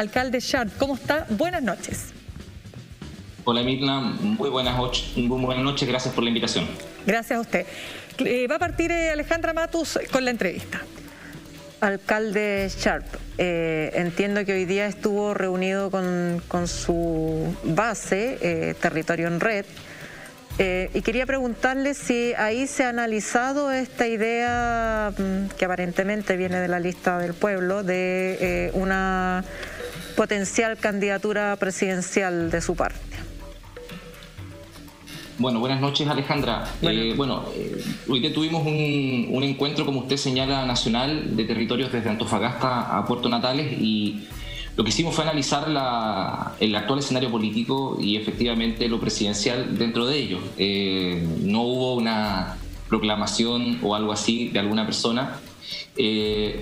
alcalde Sharp. ¿Cómo está? Buenas noches. Hola Mirna, muy buenas, muy buenas noches, gracias por la invitación. Gracias a usted. Eh, va a partir eh, Alejandra Matus con la entrevista. Alcalde Sharp, eh, entiendo que hoy día estuvo reunido con, su base, Territorio en Red, y quería preguntarle si ahí se ha analizado esta idea mm, que aparentemente viene de la lista del pueblo de una potencial candidatura presidencial de su parte. Bueno, buenas noches Alejandra. Bueno, eh, eh, hoy día tuvimos un, encuentro, como usted señala, nacional de territorios desde Antofagasta a Puerto Natales y lo que hicimos fue analizar el actual escenario político y efectivamente lo presidencial dentro de ello. Eh, no hubo una proclamación o algo así de alguna persona,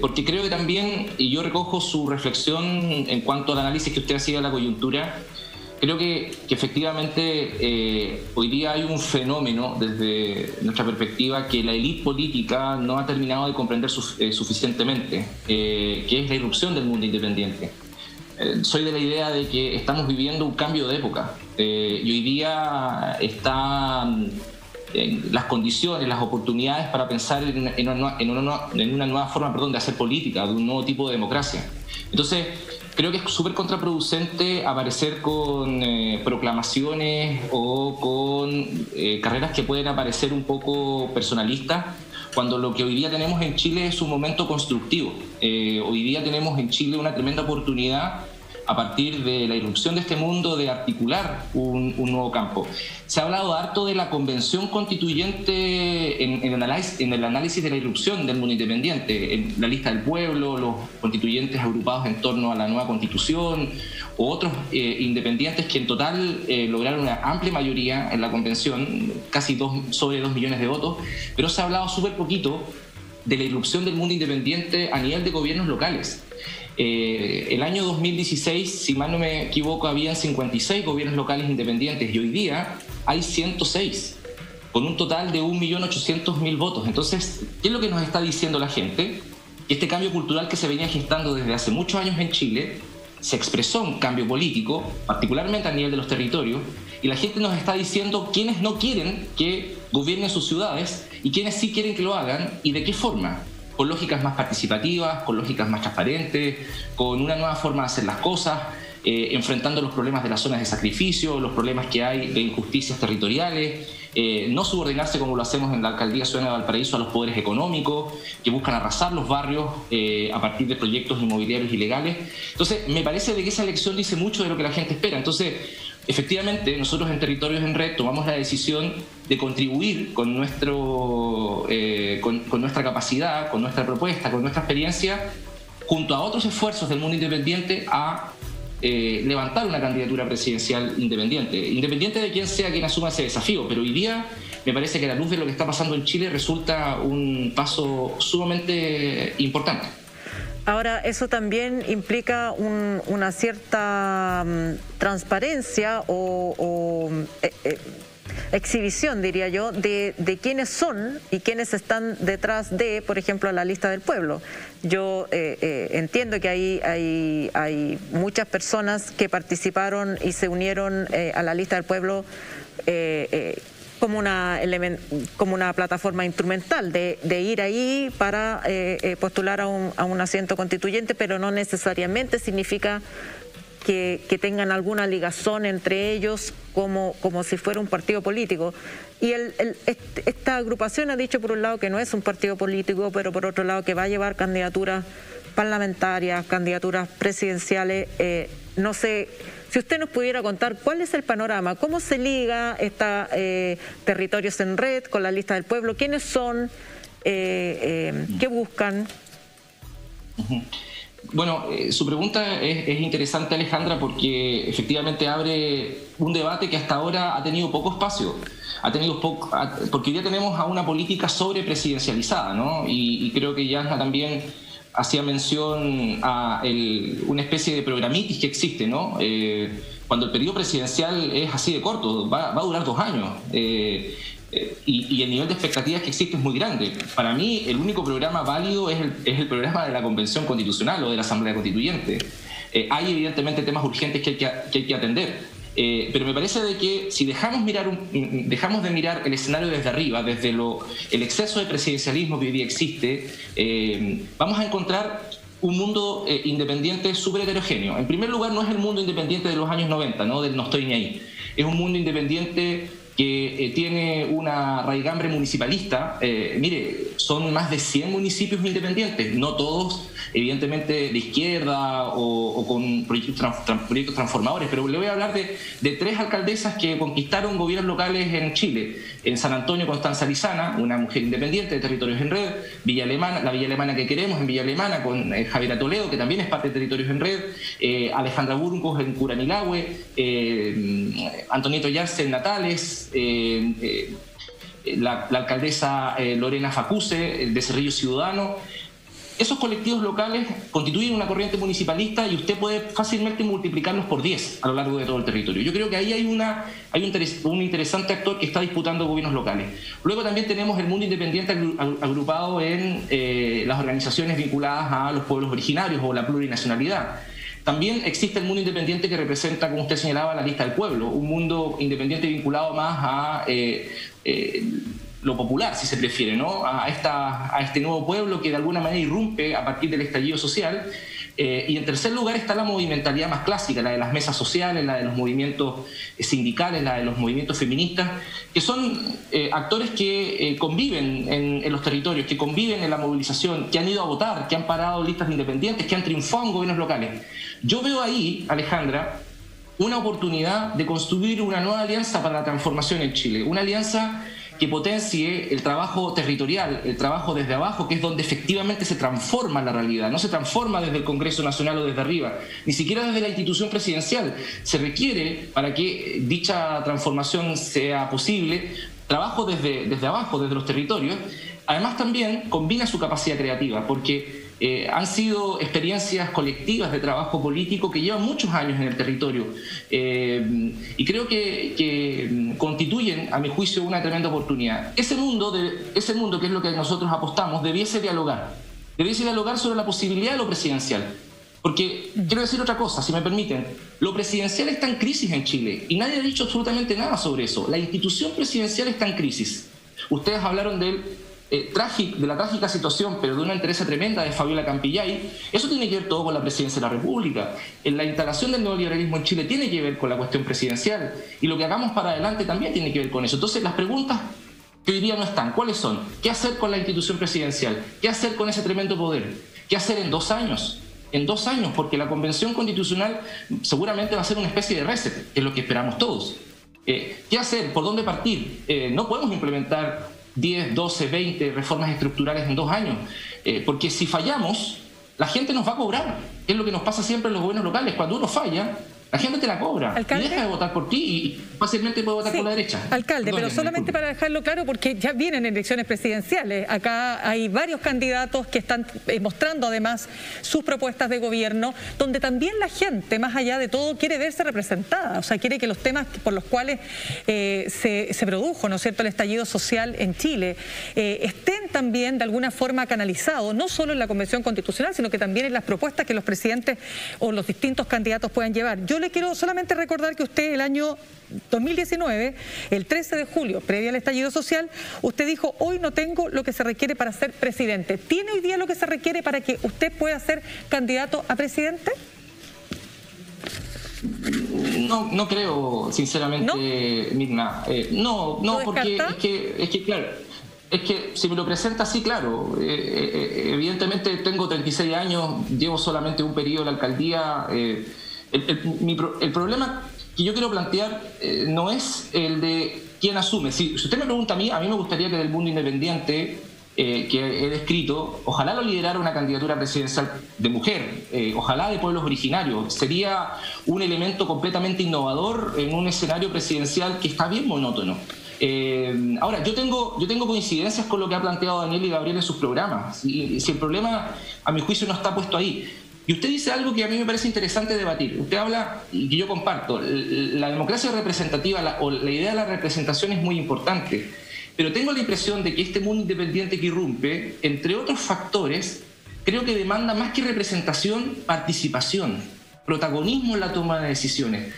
porque creo que también, y yo recojo su reflexión en cuanto al análisis que usted hacía de la coyuntura, creo que, efectivamente eh, hoy día hay un fenómeno desde nuestra perspectiva que la élite política no ha terminado de comprender eh, suficientemente, eh, que es la irrupción del mundo independiente. soy de la idea de que estamos viviendo un cambio de época y hoy día están las condiciones, las oportunidades para pensar en, una, en, una, nueva forma perdón, de hacer política, de un nuevo tipo de democracia. Entonces, creo que es súper contraproducente aparecer con eh, proclamaciones o con eh, carreras que pueden aparecer un poco personalistas, cuando lo que hoy día tenemos en Chile es un momento constructivo. Eh, hoy día tenemos en Chile una tremenda oportunidad a partir de la irrupción de este mundo de articular un, nuevo campo. Se ha hablado harto de la convención constituyente en, el análisis, de la irrupción del mundo independiente, en la lista del pueblo, los constituyentes agrupados en torno a la nueva constitución, o otros eh, independientes que en total eh, lograron una amplia mayoría en la convención, casi dos, sobre dos millones de votos, pero se ha hablado súper poquito de la irrupción del mundo independiente a nivel de gobiernos locales. Eh, el año 2016, si mal no me equivoco, habían 56 gobiernos locales independientes y hoy día hay 106, con un total de 1.800.000 votos. Entonces, ¿qué es lo que nos está diciendo la gente? Que este cambio cultural que se venía gestando desde hace muchos años en Chile se expresó un cambio político, particularmente a nivel de los territorios, y la gente nos está diciendo quiénes no quieren que gobiernen sus ciudades y quiénes sí quieren que lo hagan y de qué forma con lógicas más participativas, con lógicas más transparentes, con una nueva forma de hacer las cosas, eh, enfrentando los problemas de las zonas de sacrificio, los problemas que hay de injusticias territoriales, eh, no subordinarse como lo hacemos en la alcaldía Ciudadana de Valparaíso a los poderes económicos que buscan arrasar los barrios eh, a partir de proyectos inmobiliarios ilegales. Entonces, me parece que esa elección dice mucho de lo que la gente espera. Entonces, efectivamente, nosotros en Territorios en Red tomamos la decisión de contribuir con, nuestro, eh, con, nuestra capacidad, con nuestra propuesta, con nuestra experiencia, junto a otros esfuerzos del mundo independiente, a eh, levantar una candidatura presidencial independiente, independiente de quién sea quien asuma ese desafío. Pero hoy día me parece que a la luz de lo que está pasando en Chile resulta un paso sumamente importante. Ahora, eso también implica una cierta mm, transparencia o, eh, eh, exhibición, diría yo, de, quiénes son y quiénes están detrás de, por ejemplo, la lista del pueblo. Yo eh, entiendo que hay, hay, hay, muchas personas que participaron y se unieron a la lista del pueblo como una, como una plataforma instrumental de, ir ahí para eh, eh, postular a un, a un, asiento constituyente, pero no necesariamente significa que, tengan alguna ligazón entre ellos como, como si fuera un partido político. Y el, esta agrupación ha dicho por un lado que no es un partido político, pero por otro lado que va a llevar candidaturas parlamentarias, candidaturas presidenciales, eh, no sé si usted nos pudiera contar cuál es el panorama, cómo se liga esta eh, territorios en red con la lista del pueblo, quiénes son, eh, qué buscan. Bueno, su pregunta es, interesante, Alejandra, porque efectivamente abre un debate que hasta ahora ha tenido poco espacio. Ha tenido poco, porque día tenemos a una política sobrepresidencializada, ¿no? Y, y creo que Yasna también hacía mención a una especie de programitis que existe, ¿no? Eh, cuando el periodo presidencial es así de corto, va, a durar dos años. Eh, eh, y, el nivel de expectativas que existe es muy grande. Para mí, el único programa válido es el, programa de la Convención Constitucional o de la Asamblea Constituyente. hay evidentemente temas urgentes que, hay que atender. Pero me parece de que si dejamos, mirar dejamos de mirar el escenario desde arriba, desde lo, el exceso de presidencialismo que hoy día existe, vamos a encontrar un mundo eh, independiente súper heterogéneo. En primer lugar, no es el mundo independiente de los años 90, ¿no? del no estoy ni ahí. Es un mundo independiente que eh, tiene una raigambre municipalista. Eh, mire, son más de 100 municipios independientes, no todos evidentemente de izquierda o, con proyectos, transformadores, pero le voy a hablar de, tres alcaldesas que conquistaron gobiernos locales en Chile. En San Antonio, Constanza Lizana, una mujer independiente de Territorios en Red, Villa Alemana, la Villa Alemana que queremos en Villa Alemana, con eh, Javiera Toledo, que también es parte de Territorios en Red, eh, Alejandra Burgos en Curanilahue, eh, Antonieta Yarce en Natales, eh, la, la, alcaldesa Lorena Facuse de Cerrillo Ciudadano, esos colectivos locales constituyen una corriente municipalista y usted puede fácilmente multiplicarlos por 10 a lo largo de todo el territorio. Yo creo que ahí hay, una, hay un, interesante actor que está disputando gobiernos locales. Luego también tenemos el mundo independiente agrupado en eh, las organizaciones vinculadas a los pueblos originarios o la plurinacionalidad. También existe el mundo independiente que representa, como usted señalaba, la lista del pueblo, un mundo independiente vinculado más a eh, eh, lo popular, si se prefiere, ¿no? a, esta, a este nuevo pueblo que de alguna manera irrumpe a partir del estallido social. Eh, y en tercer lugar está la movimentalidad más clásica, la de las mesas sociales, la de los movimientos sindicales, la de los movimientos feministas, que son eh, actores que eh, conviven en, en, los territorios, que conviven en la movilización, que han ido a votar, que han parado listas independientes, que han triunfado en gobiernos locales. Yo veo ahí, Alejandra, una oportunidad de construir una nueva alianza para la transformación en Chile, una alianza que potencie el trabajo territorial, el trabajo desde abajo, que es donde efectivamente se transforma la realidad. No se transforma desde el Congreso Nacional o desde arriba, ni siquiera desde la institución presidencial. Se requiere, para que dicha transformación sea posible, trabajo desde, desde abajo, desde los territorios. Además también combina su capacidad creativa, porque eh, han sido experiencias colectivas de trabajo político que llevan muchos años en el territorio eh, y creo que, constituyen, a mi juicio, una tremenda oportunidad. Ese mundo, de, ese mundo que es lo que nosotros apostamos, debiese dialogar, debiese dialogar sobre la posibilidad de lo presidencial. Porque quiero decir otra cosa, si me permiten, lo presidencial está en crisis en Chile y nadie ha dicho absolutamente nada sobre eso. La institución presidencial está en crisis. Ustedes hablaron del eh, de la trágica situación, pero de una interés tremenda de Fabiola Campillay, eso tiene que ver todo con la presidencia de la República. En la instalación del neoliberalismo en Chile tiene que ver con la cuestión presidencial y lo que hagamos para adelante también tiene que ver con eso. Entonces, las preguntas que hoy día no están, ¿cuáles son? ¿Qué hacer con la institución presidencial? ¿Qué hacer con ese tremendo poder? ¿Qué hacer en dos años? En dos años, porque la convención constitucional seguramente va a ser una especie de reset, que es lo que esperamos todos. Eh, ¿Qué hacer? ¿Por dónde partir? Eh, no podemos implementar 10, 12, 20 reformas estructurales en dos años. Eh, porque si fallamos, la gente nos va a cobrar. Es lo que nos pasa siempre en los gobiernos locales. Cuando uno falla, la gente te la cobra ¿Alcalde? y deja de votar por ti y fácilmente puede votar por la derecha. Alcalde, pero solamente para dejarlo claro, porque ya vienen elecciones presidenciales. Acá hay varios candidatos que están eh, mostrando además sus propuestas de gobierno, donde también la gente, más allá de todo, quiere verse representada. O sea, quiere que los temas por los cuales eh, se, produjo, ¿no es cierto?, el estallido social en Chile, eh, estén también de alguna forma canalizados, no solo en la Convención Constitucional, sino que también en las propuestas que los presidentes o los distintos candidatos puedan llevar. Yo le quiero solamente recordar que usted el año 2019, el 13 de julio, previo al estallido social, usted dijo, hoy no tengo lo que se requiere para ser presidente. ¿Tiene hoy día lo que se requiere para que usted pueda ser candidato a presidente? No, no creo, sinceramente, ¿No? Mirna. Eh, no, no, porque es que, es que, claro, es que si me lo presenta así, claro, eh, eh, evidentemente tengo 36 años, llevo solamente un periodo en la alcaldía. El, problema que yo quiero plantear eh, no es el de quién asume. Si, usted me pregunta a mí, a mí me gustaría que del mundo independiente eh, que he descrito, ojalá lo liderara una candidatura presidencial de mujer, eh, ojalá de pueblos originarios. Sería un elemento completamente innovador en un escenario presidencial que está bien monótono. ahora, yo tengo, yo tengo coincidencias con lo que ha planteado Daniel y Gabriel en sus programas. Si el problema, a mi juicio, no está puesto ahí. Y usted dice algo que a mí me parece interesante debatir. Usted habla, y que yo comparto, la democracia representativa o la idea de la representación es muy importante, pero tengo la impresión de que este mundo independiente que irrumpe, entre otros factores, creo que demanda más que representación, participación. Protagonismo en la toma de decisiones.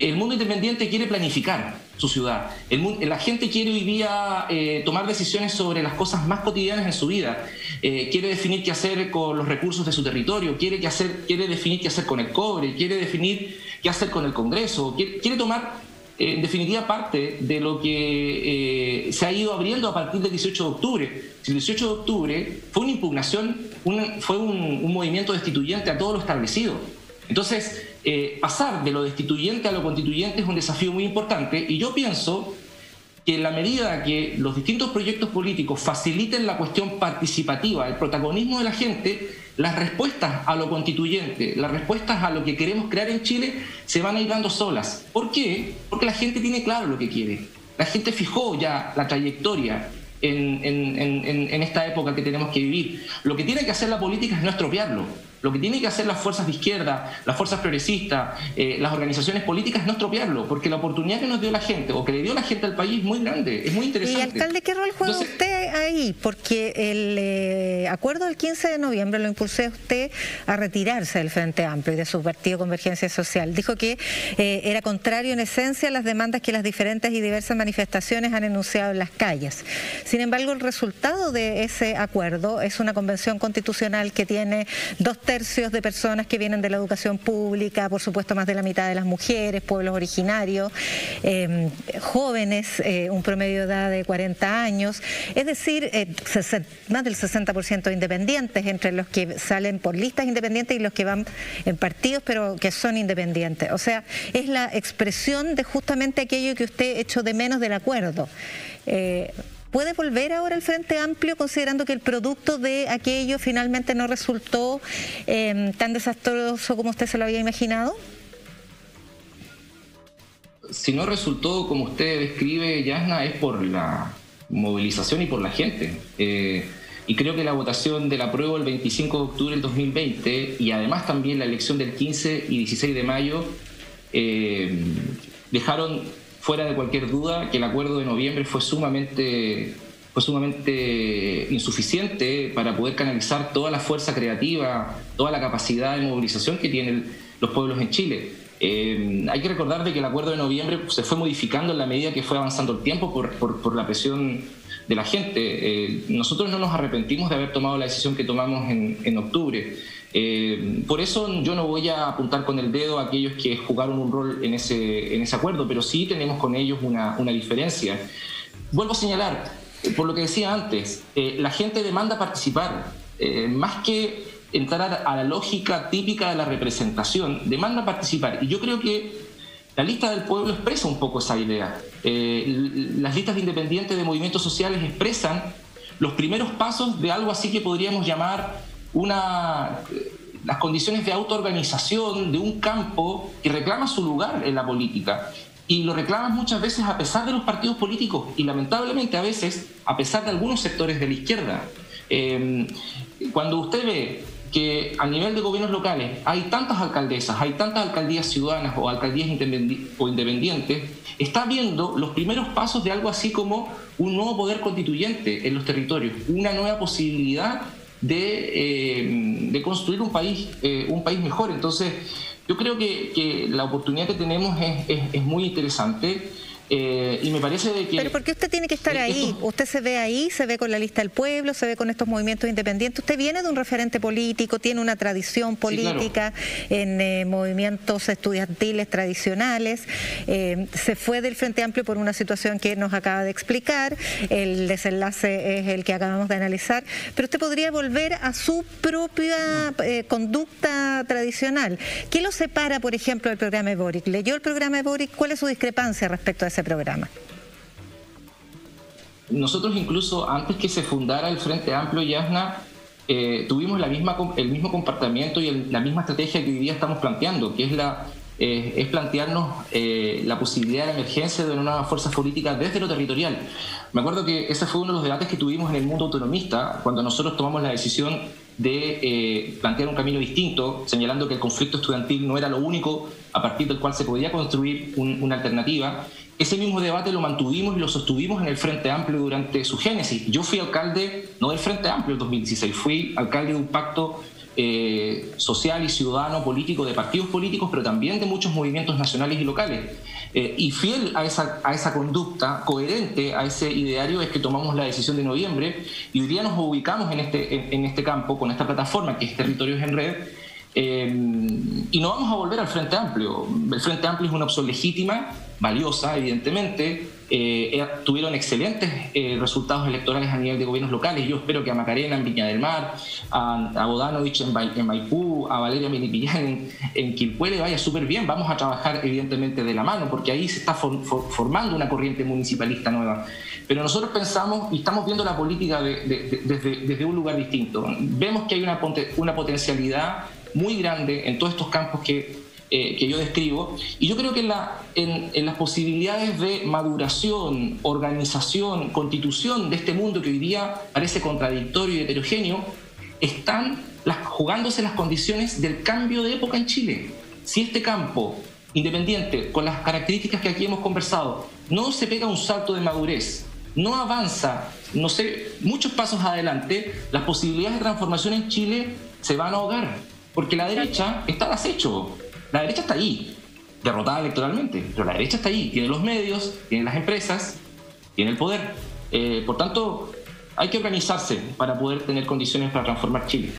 El mundo independiente quiere planificar su ciudad. la gente quiere hoy día eh, tomar decisiones sobre las cosas más cotidianas en su vida. Eh, quiere definir qué hacer con los recursos de su territorio, quiere, hacer, quiere definir qué hacer con el cobre, quiere definir qué hacer con el Congreso, quiere, tomar eh, en definitiva parte de lo que se ha ido abriendo a partir del 18 de octubre. El 18 de octubre fue una impugnación, fue un, un movimiento destituyente a todo lo establecido. Entonces, eh, pasar de lo destituyente a lo constituyente es un desafío muy importante y yo pienso que en la medida que los distintos proyectos políticos faciliten la cuestión participativa, el protagonismo de la gente, las respuestas a lo constituyente, las respuestas a lo que queremos crear en Chile se van a ir solas. ¿Por qué? Porque la gente tiene claro lo que quiere. La gente fijó ya la trayectoria en, en esta época que tenemos que vivir. Lo que tiene que hacer la política es no estropearlo. Lo que tienen que hacer las fuerzas de izquierda, las fuerzas progresistas, eh, las organizaciones políticas no estropearlo, porque la oportunidad que nos dio la gente o que le dio la gente al país es muy grande, es muy interesante. ¿Y alcalde qué rol juega usted ahí? Porque el eh, acuerdo del 15 de noviembre lo impulsó usted a retirarse del Frente Amplio y de su partido Convergencia Social. Dijo que eh, era contrario en esencia a las demandas que las diferentes y diversas manifestaciones han enunciado en las calles. Sin embargo, el resultado de ese acuerdo es una convención constitucional que tiene dos tercios de personas que vienen de la educación pública, por supuesto más de la mitad de las mujeres, pueblos originarios, em, jóvenes, eh, un promedio de edad de 40 años, es decir, eh, más del 60% de independientes, entre los que salen por listas independientes y los que van en partidos, pero que son independientes. O sea, es la expresión de justamente aquello que usted echó de menos del acuerdo. ¿Puede volver ahora el Frente Amplio considerando que el producto de aquello finalmente no resultó em, tan desastroso como usted se lo había imaginado? Si no resultó como usted describe, Yasna, es por la movilización y por la gente. Eh, y creo que la votación de la prueba el 25 de octubre del 2020 y además también la elección del 15 y 16 de mayo eh, dejaron fuera de cualquier duda que el acuerdo de noviembre fue sumamente, fue sumamente insuficiente para poder canalizar toda la fuerza creativa, toda la capacidad de movilización que tienen los pueblos en Chile. Eh, hay que recordar de que el acuerdo de noviembre se fue modificando en la medida que fue avanzando el tiempo por, por, la presión de la gente. Eh, nosotros no nos arrepentimos de haber tomado la decisión que tomamos en, en octubre. Eh, por eso yo no voy a apuntar con el dedo a aquellos que jugaron un rol en ese, en ese acuerdo, pero sí tenemos con ellos una, una diferencia. Vuelvo a señalar, eh, por lo que decía antes, eh, la gente demanda participar, más que entrar a la lógica típica de la representación, demanda participar. Y yo creo que la lista del pueblo expresa un poco esa idea. las listas independientes de movimientos sociales expresan los primeros pasos de algo así que podríamos llamar una, las condiciones de autoorganización de un campo que reclama su lugar en la política. Y lo reclama muchas veces a pesar de los partidos políticos y lamentablemente a veces a pesar de algunos sectores de la izquierda. Em, cuando usted ve que a nivel de gobiernos locales hay tantas alcaldesas, hay tantas alcaldías ciudadanas o alcaldías independientes, está viendo los primeros pasos de algo así como un nuevo poder constituyente en los territorios, una nueva posibilidad eh, de, construir un país, eh, un país mejor. Entonces, yo creo que, la oportunidad que tenemos es muy interesante. Eh, y me parece que... Pero ¿por qué usted tiene que estar ahí? Usted se ve ahí, se ve con la lista del pueblo, se ve con estos movimientos independientes. Usted viene de un referente político, tiene una tradición política en eh, movimientos estudiantiles tradicionales. Eh, se fue del Frente Amplio por una situación que nos acaba de explicar. El desenlace es el que acabamos de analizar. Pero usted podría volver a su propia conducta tradicional. ¿Qué lo separa, por ejemplo, del programa de Boric? ¿Leyó el programa de Boric? ¿Cuál es su discrepancia respecto a ese programa? Nosotros incluso antes que se fundara el Frente Amplio Yasna, eh, tuvimos la misma, el mismo comportamiento y la misma estrategia que hoy día estamos planteando, que es, la, eh, es plantearnos eh, la posibilidad de la emergencia de una fuerza política desde lo territorial. Me acuerdo que ese fue uno de los debates que tuvimos en el mundo autonomista, cuando nosotros tomamos la decisión de plantear un camino distinto, señalando que el conflicto estudiantil no era lo único a partir del cual se podía construir una alternativa ese mismo debate lo mantuvimos y lo sostuvimos en el Frente Amplio durante su génesis. Yo fui alcalde, no del Frente Amplio en 2016, fui alcalde de un pacto eh, social y ciudadano político de partidos políticos, pero también de muchos movimientos nacionales y locales. Eh, y fiel a esa, a esa conducta, coherente a ese ideario, es que tomamos la decisión de noviembre y hoy día nos ubicamos en este, en, este campo con esta plataforma que es Territorios en Red. Eh, y no vamos a volver al Frente Amplio. El Frente Amplio es una opción legítima, valiosa, evidentemente, eh, eh, tuvieron excelentes eh, resultados electorales a nivel de gobiernos locales. Yo espero que a Macarena en Viña del Mar, a, a Bodanovich en, Maipú, a Valeria Melipillán en, en Quilpué vaya súper bien. Vamos a trabajar evidentemente de la mano porque ahí se está formando una corriente municipalista nueva. Pero nosotros pensamos y estamos viendo la política desde, desde, un lugar distinto. Vemos que hay una, una potencialidad muy grande en todos estos campos que eh, que yo describo. Y yo creo que en, la, en, las posibilidades de maduración, organización, constitución de este mundo que hoy día parece contradictorio y heterogéneo, están jugándose las condiciones del cambio de época en Chile. Si este campo independiente, con las características que aquí hemos conversado, no se pega un salto de madurez, no avanza, no sé, muchos pasos adelante, las posibilidades de transformación en Chile se van a ahogar, porque la derecha está al acecho. La derecha está ahí, derrotada electoralmente, pero la derecha está ahí, tiene los medios, tiene las empresas, tiene el poder. Eh, por tanto, hay que organizarse para poder tener condiciones para transformar Chile.